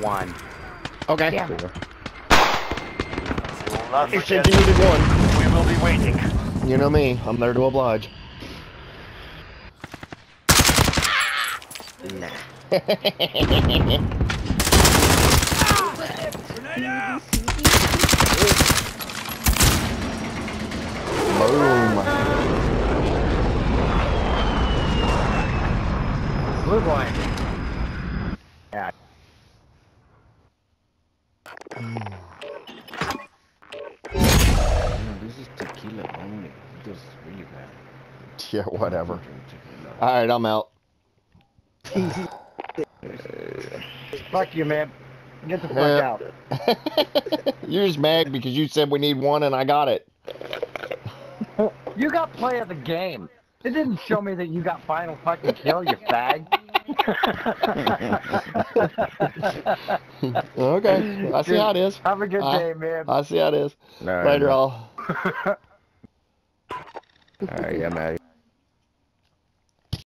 one. Okay. Yeah. We will You said you needed one. We will be waiting. You know me. I'm there to oblige. Nah. Boom. Blue boy. Yeah. Man, this is tequila only. This is really bad. Yeah, whatever. All right, I'm out. Fuck you, man. Get the fuck Yeah. out. You're just mad because you said we need one and I got it. You got play of the game. It didn't show me that you got final fucking kill, you fag. Okay. I see how it is. Have a good I- day, man. I see how it is. Alright, Later, man. all. Alright, yeah, man.